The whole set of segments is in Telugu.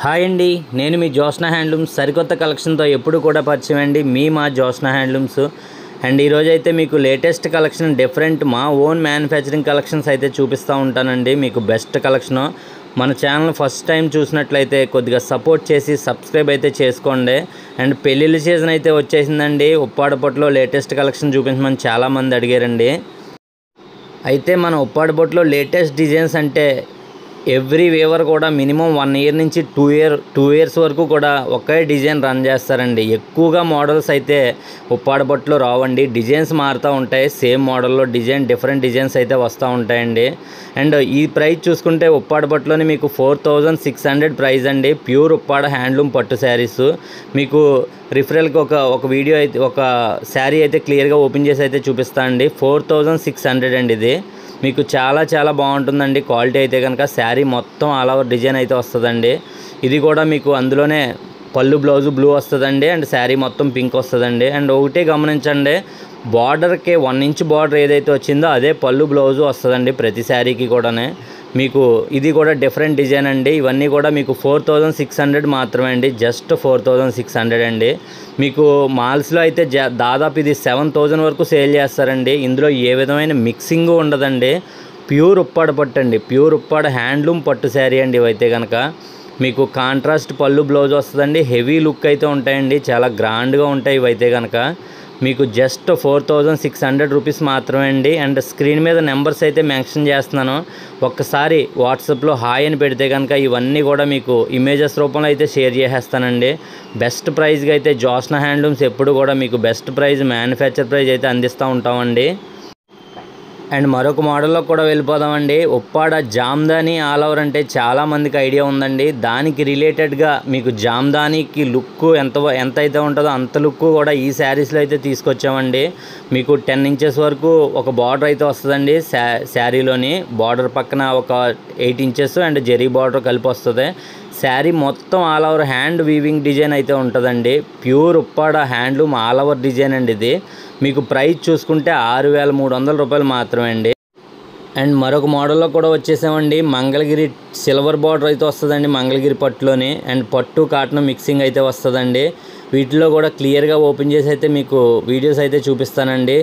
హాయ్ అండి నేను మీ జోష్నా హ్యాండ్లూమ్స్ సరికొత్త కలెక్షన్తో ఎప్పుడు కూడా పరిచయం అండి మీ మా జోష్నా హ్యాండ్లూమ్స్. అండ్ ఈరోజు అయితే మీకు లేటెస్ట్ కలెక్షన్ డిఫరెంట్ మా ఓన్ మ్యానుఫ్యాక్చరింగ్ కలెక్షన్స్ అయితే చూపిస్తూ ఉంటానండి మీకు బెస్ట్ కలెక్షను. మన ఛానల్ ఫస్ట్ టైం చూసినట్లయితే కొద్దిగా సపోర్ట్ చేసి సబ్స్క్రైబ్ అయితే చేసుకోండి. అండ్ పెళ్ళిళ్ళ సీజన్ అయితే వచ్చేసిందండి ఉప్పాడపొట్లో లేటెస్ట్ కలెక్షన్ చూపించమని చాలామంది అడిగారండి. అయితే మన ఉప్పాడపొట్లో లేటెస్ట్ డిజైన్స్ అంటే ఎవ్రీ వేవర్ కూడా మినిమం వన్ ఇయర్ నుంచి టూ ఇయర్ టూ ఇయర్స్ వరకు కూడా ఒకే డిజైన్ రన్ చేస్తారండి. ఎక్కువగా మోడల్స్ అయితే ఉప్పాడబొట్లో రావండి. డిజైన్స్ మారుతూ ఉంటాయి. సేమ్ మోడల్లో డిజైన్ డిఫరెంట్ డిజైన్స్ అయితే వస్తూ ఉంటాయండి. అండ్ ఈ ప్రైస్ చూసుకుంటే ఉప్పాడబొట్లోని మీకు four thousand six hundred price అండి. ప్యూర్ ఉప్పాడ హ్యాండ్లూమ్ పట్టు శారీస్. మీకు రిఫరల్కి ఒక ఒక వీడియో అయితే ఒక శారీ అయితే క్లియర్గా ఓపెన్ చేసి అయితే చూపిస్తా అండి. ఫోర్ థౌజండ్ సిక్స్ హండ్రెడ్ అండి ఇది. మీకు చాలా చాలా బాగుంటుందండి. క్వాలిటీ అయితే కనుక శారీ మొత్తం ఆల్ ఓవర్ డిజైన్ అయితే వస్తుందండి. ఇది కూడా మీకు అందులోనే పళ్ళు బ్లౌజు బ్లూ వస్తుందండి అండ్ శారీ మొత్తం పింక్ వస్తుందండి. అండ్ ఒకటే గమనించండి బార్డర్కి వన్ ఇంచ్ బార్డర్ ఏదైతే వచ్చిందో అదే పళ్ళు బ్లౌజు వస్తుందండి ప్రతి శారీకి కూడానే. మీకు ఇది కూడా డిఫరెంట్ డిజైన్ అండి. ఇవన్నీ కూడా మీకు ఫోర్ థౌజండ్ సిక్స్ హండ్రెడ్ మాత్రమే అండి. Just four thousand six hundred అండి. మీకు మాల్స్లో అయితే దాదాపు ఇది సెవెన్ థౌజండ్ వరకు సేల్ చేస్తారండి. ఇందులో ఏ విధమైన మిక్సింగ్ ఉండదండి. ప్యూర్ ఉప్పాడ పట్టు అండి. ప్యూర్ ఉప్పాడ హ్యాండ్లూమ్ పట్టు శారీ అండి ఇవైతే కనుక మీకు కాంట్రాస్ట్ పళ్ళు బ్లౌజ్ వస్తుందండి. హెవీ లుక్ అయితే ఉంటాయండి. చాలా గ్రాండ్గా ఉంటాయి ఇవైతే కనుక మీకు just four thousand six hundred rupees మాత్రమే అండి. అండ్ స్క్రీన్ మీద నెంబర్స్ అయితే మెన్షన్ చేస్తున్నాను. ఒక్కసారి వాట్సాప్లో హాయ్ అని పెడితే కనుక ఇవన్నీ కూడా మీకు ఇమేజెస్ రూపంలో అయితే షేర్ చేసేస్తానండి. బెస్ట్ ప్రైజ్గా అయితే జోస్నా హ్యాండ్లూమ్స్ ఎప్పుడు కూడా మీకు బెస్ట్ ప్రైజ్ మ్యానుఫ్యాక్చర్ ప్రైజ్ అయితే అందిస్తూ ఉంటామండి. అండ్ మరొక మోడల్లో కూడా వెళ్ళిపోదామండి. ఉప్పాడ జామ్దాని ఆల్ ఓవర్ అంటే చాలా మందికి ఐడియా ఉందండి. దానికి రిలేటెడ్గా మీకు జామ్దానికి లుక్ ఎంత ఎంత అయితే ఉంటుందో అంత లుక్ కూడా ఈ శారీస్లో అయితే తీసుకొచ్చామండి. మీకు టెన్ ఇంచెస్ వరకు ఒక బార్డర్ అయితే వస్తుందండి. శా శారీలోని బార్డర్ పక్కన ఒక eight inches and zari border కలిపి వస్తుంది. శారీ మొత్తం all over hand weaving design అయితే ఉంటుందండి. Pure Uppada handloom all over design అండి ఇది. మీకు ప్రైస్ చూసుకుంటే ఆరు వేల మూడు వందల రూపాయలు మాత్రమే అండి. అండ్ మరొక మోడల్లో కూడా వచ్చేసామండి. మంగళగిరి సిల్వర్ బార్డర్ అయితే వస్తుందండి మంగళగిరి పట్టులోని. అండ్ పట్టు కాటన్ మిక్సింగ్ అయితే వస్తుందండి. వీటిలో కూడా క్లియర్గా ఓపెన్ చేసి అయితే మీకు వీడియోస్ అయితే చూపిస్తానండి.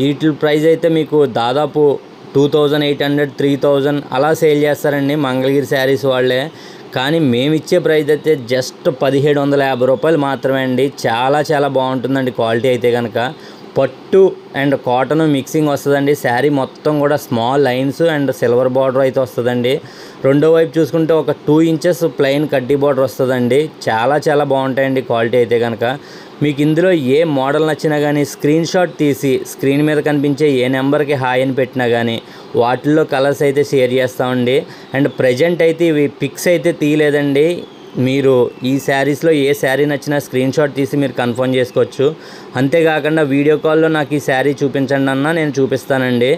వీటి ప్రైస్ అయితే మీకు దాదాపు two thousand eight hundred three thousand అలా సేల్ చేస్తారండి మంగళగిరి శారీస్ వాళ్ళే. కానీ మేమిచ్చే ప్రైస్ అయితే జస్ట్ పదిహేడు వందల యాభై రూపాయలు మాత్రమే అండి. చాలా చాలా బాగుంటుందండి క్వాలిటీ అయితే కనుక పట్టు అండ్ కాటన్ మిక్సింగ్ వస్తుందండి. శారీ మొత్తం కూడా small lines and silver border అయితే వస్తుందండి. రెండో వైపు చూసుకుంటే ఒక టూ ఇంచెస్ ప్లెయిన్ కడ్డీ బార్డర్ వస్తుందండి. చాలా చాలా బాగుంటాయండి క్వాలిటీ అయితే కనుక మీకు ఇందులో ఏ మోడల్ నచ్చినా కానీ స్క్రీన్ షాట్ తీసి స్క్రీన్ మీద కనిపించే ఏ నెంబర్కి హాయ్ అని పెట్టినా కానీ వాటిల్లో కలర్స్ అయితే షేర్ చేస్తామండి. అండ్ ప్రజెంట్ అయితే ఇవి పిక్స్ అయితే తీయలేదండి. మీరు ఈ శారీస్లో ఏ శారీ నచ్చినా స్క్రీన్ షాట్ తీసి మీరు కన్ఫర్మ్ చేసుకోవచ్చు. అంతేకాకుండా వీడియో కాల్లో నాకు ఈ శారీ చూపించండి అన్నా నేను చూపిస్తానండి.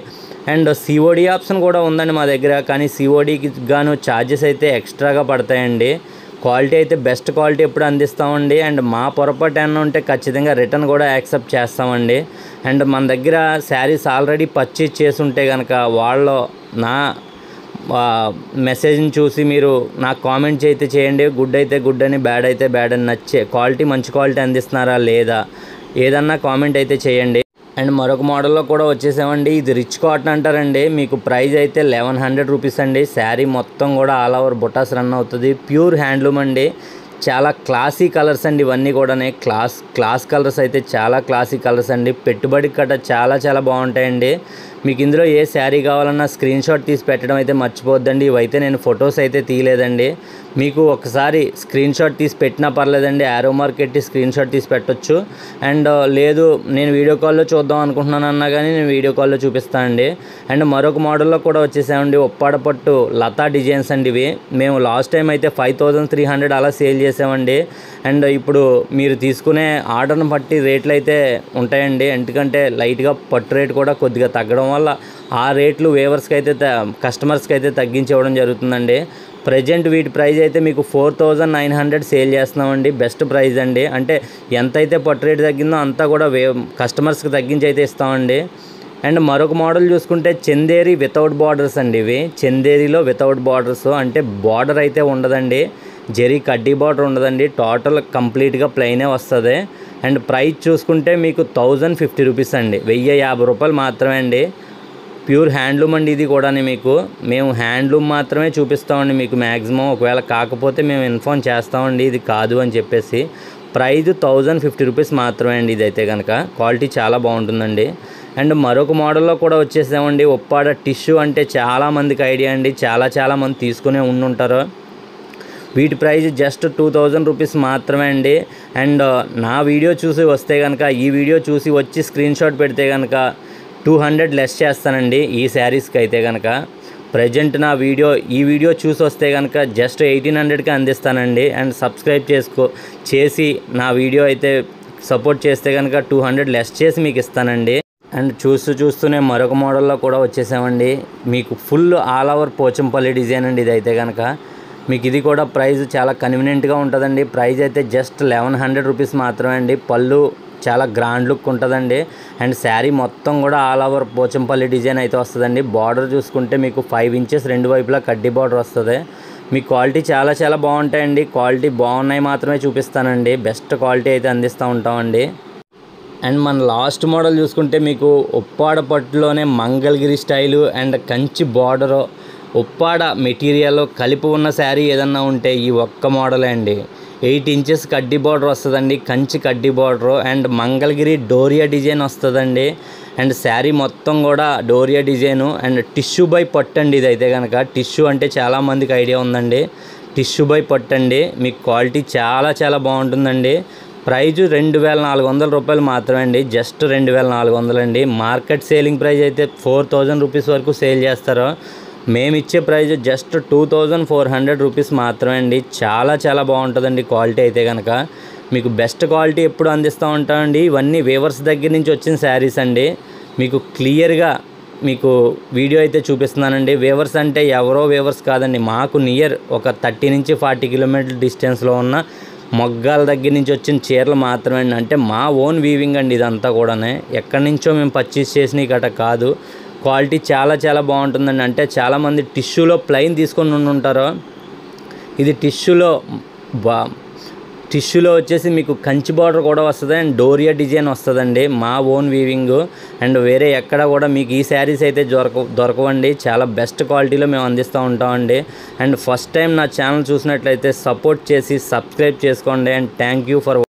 అండ్ సిఓడి ఆప్షన్ కూడా ఉందండి మా దగ్గర కానీ సిఓడికి గాను ఛార్జెస్ అయితే ఎక్స్ట్రాగా పడతాయండి. క్వాలిటీ అయితే బెస్ట్ క్వాలిటీ ఎప్పుడు అందిస్తామండి. అండ్ మా పొరపాటు ఏమన్నా ఉంటే ఖచ్చితంగా రిటర్న్ కూడా యాక్సెప్ట్ చేస్తామండి. అండ్ మన దగ్గర శారీస్ ఆల్రెడీ పర్చేజ్ చేసి ఉంటే కనుక వాళ్ళు నా మెసేజ్ని చూసి మీరు నాకు కామెంట్ అయితే చేయండి. గుడ్ అయితే గుడ్ అని బ్యాడ్ అయితే బ్యాడ్ అని నచ్చే క్వాలిటీ మంచి క్వాలిటీ అందిస్తున్నారా లేదా? ఏదన్నా కామెంట్ అయితే చేయండి. అండ్ మరొక మోడల్లో కూడా వచ్చేసామండి. ఇది రిచ్ కాటన్ అంటారండి. మీకు ప్రైస్ అయితే లెవెన్ హండ్రెడ్ రూపీస్ అండి. శారీ మొత్తం కూడా ఆల్ ఓవర్ బొటాస్ రన్ అవుతుంది. ప్యూర్ హ్యాండ్లూమ్ అండి. చాలా క్లాసీ కలర్స్ అండి ఇవన్నీ కూడానే. క్లాస్ క్లాస్ కలర్స్ అయితే చాలా క్లాసీ కలర్స్ అండి. పెట్టుబడి కట్ట చాలా చాలా బాగుంటాయండి. మీకు ఇందులో ఏ శారీ కావాలన్నా స్క్రీన్ షాట్ తీసి పెట్టడం అయితే మర్చిపోద్దండి ఇవైతే నేను ఫొటోస్ అయితే తీయలేదండి. మీకు ఒకసారి స్క్రీన్ షాట్ తీసి పెట్టినా పర్లేదండి. యారో మార్కెట్ స్క్రీన్ షాట్ తీసి పెట్టొచ్చు. అండ్ uh, లేదు నేను వీడియో కాల్లో చూద్దాం అనుకుంటున్నాను అన్నా కానీ నేను వీడియో కాల్లో చూపిస్తానండి అండ్. మరొక మోడల్లో కూడా వచ్చేసామండి. ఒప్పాడ పట్టు లతా డిజైన్స్ అండి ఇవి. మేము లాస్ట్ టైం అయితే ఫైవ్ థౌజండ్ త్రీ హండ్రెడ్ అలా సేల్ చేసామండి. అండ్ ఇప్పుడు మీరు తీసుకునే ఆర్డర్ని బట్టి రేట్లు అయితే ఉంటాయండి. ఎందుకంటే లైట్గా పట్టు రేట్ కూడా కొద్దిగా తగ్గడం వల్ల ఆ రేట్లు వేవర్స్కి అయితే కస్టమర్స్కి అయితే తగ్గించి ఇవ్వడం జరుగుతుందండి. ప్రజెంట్ వీటి ప్రైస్ అయితే మీకు four thousand nine hundred sale చేస్తున్నామండి. బెస్ట్ ప్రైస్ అండి. అంటే ఎంతైతే పట్టు రేట్ తగ్గిందో అంతా కూడా వే కస్టమర్స్కి తగ్గించి అయితే ఇస్తామండి. అండ్ మరొక మోడల్ చూసుకుంటే చందేరి వితౌట్ బార్డర్స్ అండి ఇవి. చందేరిలో వితౌట్ బార్డర్స్ అంటే బార్డర్ అయితే ఉండదండి. జెరీ కడ్డీ బార్డర్ ఉండదండి. టోటల్ కంప్లీట్గా ప్లెయినే వస్తుంది. అండ్ ప్రైస్ చూసుకుంటే మీకు థౌజండ్ ఫిఫ్టీ రూపీస్ అండి. వెయ్యి యాభై రూపాయలు మాత్రమే అండి. ప్యూర్ హ్యాండ్లూమ్ అండి ఇది కూడా మీకు. మేము హ్యాండ్లూమ్ మాత్రమే చూపిస్తామండి మీకు మ్యాక్సిమం ఒకవేళ కాకపోతే మేము ఇన్ఫార్మ్ చేస్తామండి. ఇది కాదు అని చెప్పేసి. ప్రైజ్ థౌజండ్ ఫిఫ్టీ రూపీస్ మాత్రమే అండి ఇదైతే కనుక క్వాలిటీ చాలా బాగుంటుందండి. అండ్ మరొక మోడల్లో కూడా వచ్చేసామండి. ఒప్పాడ టిష్యూ అంటే చాలా మందికి ఐడియా అండి. చాలా చాలా మంది తీసుకునే ఉండుంటారు వీటి price just two thousand rupees మాత్రమే అండి. అండ్ నా వీడియో చూసి వస్తే కనుక ఈ వీడియో చూసి వచ్చి స్క్రీన్ షాట్ పెడితే కనుక టూ హండ్రెడ్ లెస్ చేస్తానండి ఈ శారీస్కి అయితే కనుక ప్రజెంట్ నా వీడియో ఈ వీడియో చూసి వస్తే కనుక జస్ట్ ఎయిటీన్ హండ్రెడ్కి అందిస్తానండి. అండ్ సబ్స్క్రైబ్ చేసుకో చేసి నా వీడియో అయితే సపోర్ట్ చేస్తే కనుక టూ హండ్రెడ్ లెస్ చేసి మీకు ఇస్తానండి అండ్ చూస్తూ చూస్తూనే మరొక మోడల్లో కూడా వచ్చేసామండి. మీకు full all over Pochampally design అండి ఇదైతే కనుక మీకు ఇది కూడా ప్రైస్ చాలా కన్వీనియంట్గా ఉంటుందండి. ప్రైస్ అయితే జస్ట్ లెవెన్ హండ్రెడ్ రూపీస్ మాత్రమే అండి. పళ్ళు చాలా గ్రాండ్ లుక్ ఉంటుందండి. అండ్ శారీ మొత్తం కూడా ఆల్ ఓవర్ పోచంపల్లి డిజైన్ అయితే వస్తుందండి. బార్డర్ చూసుకుంటే మీకు ఫైవ్ ఇంచెస్ రెండు వైపులా కడ్డీ బార్డర్ వస్తుంది. మీ క్వాలిటీ చాలా చాలా బాగుంటాయండి. క్వాలిటీ బాగున్నాయి మాత్రమే చూపిస్తానండి. బెస్ట్ క్వాలిటీ అయితే అందిస్తూ ఉంటామండి. అండ్ మన లాస్ట్ మోడల్ చూసుకుంటే మీకు Uppada పట్టులోనే Mangalagiri style and Kanchi border Uppada material కలిపి ఉన్న శారీ ఏదన్నా ఉంటే ఈ ఒక్క మోడలే అండి. ఎయిట్ ఇంచెస్ కడ్డీ బార్డర్ వస్తుందండి కంచి కడ్డీ border and Mangalagiri doria design వస్తుందండి. అండ్ శారీ మొత్తం కూడా doria design and tissue by పట్టు అండి ఇదైతే కనుక టిష్యూ అంటే చాలామందికి ఐడియా ఉందండి. టిష్యూ బై పట్టు అండి. మీకు క్వాలిటీ చాలా చాలా బాగుంటుందండి. ప్రైజు రెండు వేల నాలుగు వందల రూపాయలు మాత్రమే అండి. జస్ట్ రెండు వేల నాలుగు వందలు అండి మార్కెట్ సేలింగ్ ప్రైస్ అయితే ఫోర్ థౌజండ్ రూపీస్ వరకు సేల్ చేస్తారు. మేమిచ్చే price just two thousand four hundred rupees మాత్రమే అండి. చాలా చాలా బాగుంటుందండి క్వాలిటీ అయితే కనుక మీకు బెస్ట్ క్వాలిటీ ఎప్పుడు అందిస్తూ ఉంటామండి. ఇవన్నీ వేవర్స్ దగ్గర నుంచి వచ్చిన శారీస్ అండి. మీకు క్లియర్గా మీకు వీడియో అయితే చూపిస్తున్నానండి. వేవర్స్ అంటే ఎవరో వేవర్స్ కాదండి. మాకు నియర్ ఒక థర్టీ నుంచి ఫార్టీ కిలోమీటర్ డిస్టెన్స్లో ఉన్న మొగ్గాల దగ్గర నుంచి వచ్చిన చీరలు మాత్రమే అండి. అంటే మా ఓన్ వీవింగ్ అండి ఇదంతా కూడానే. ఎక్కడి నుంచో మేము పర్చేస్ చేసినవి గట కాదు. క్వాలిటీ చాలా చాలా బాగుంటుందండి. అంటే చాలామంది టిష్యూలో ప్లెయిన్ తీసుకొని ఉండి ఉంటారు ఇది టిష్యూలో బా టిష్యూలో వచ్చేసి మీకు కంచి బార్డర్ కూడా వస్తుంది అండ్ డోరియా డిజైన్ వస్తుందండి. మా ఓన్ వీవింగ్ అండ్ వేరే ఎక్కడ కూడా మీకు ఈ శారీస్ అయితే దొరక దొరకవండి. చాలా బెస్ట్ క్వాలిటీలో మేము అందిస్తూ ఉంటామండి. అండ్ ఫస్ట్ టైం నా ఛానల్ చూసినట్లయితే సపోర్ట్ చేసి సబ్స్క్రైబ్ చేసుకోండి అండ్ థ్యాంక్ యూ ఫర్